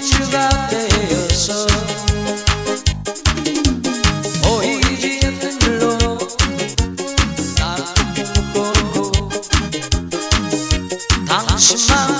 되어서 보이지 않는 일로 나를 묶어놓고 당신만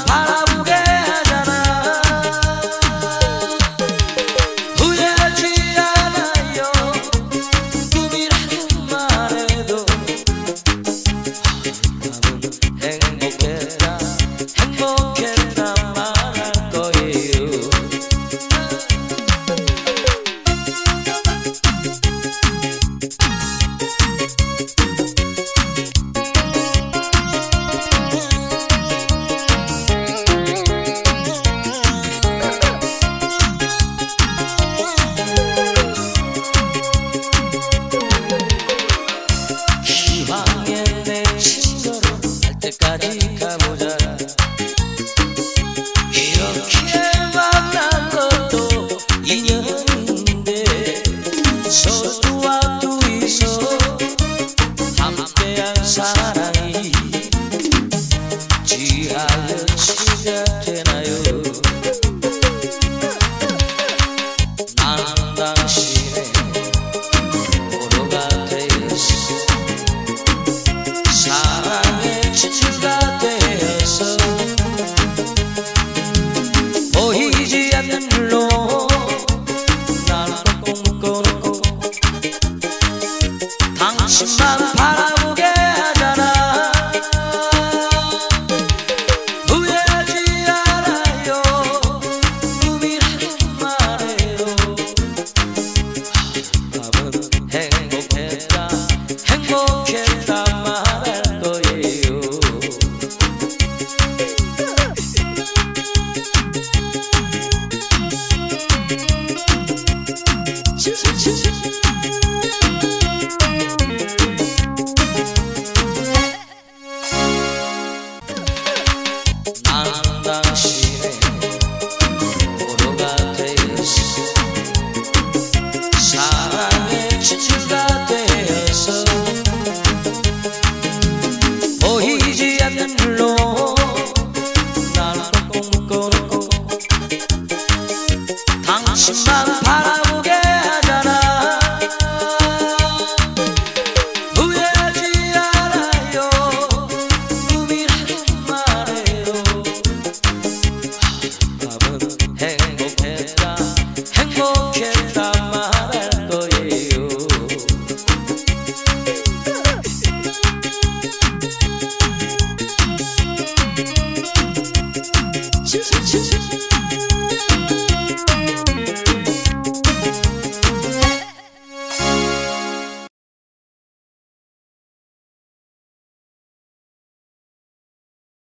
여치가 되나요? 난 당신의 포로가 되었어. 사랑의 진주가 되어서 보이지 않는 물로 나를 꼭 묶어놓고 당신만 안 당신의 보도 같아 사랑에 지치가 되어서 보이지 않는 물로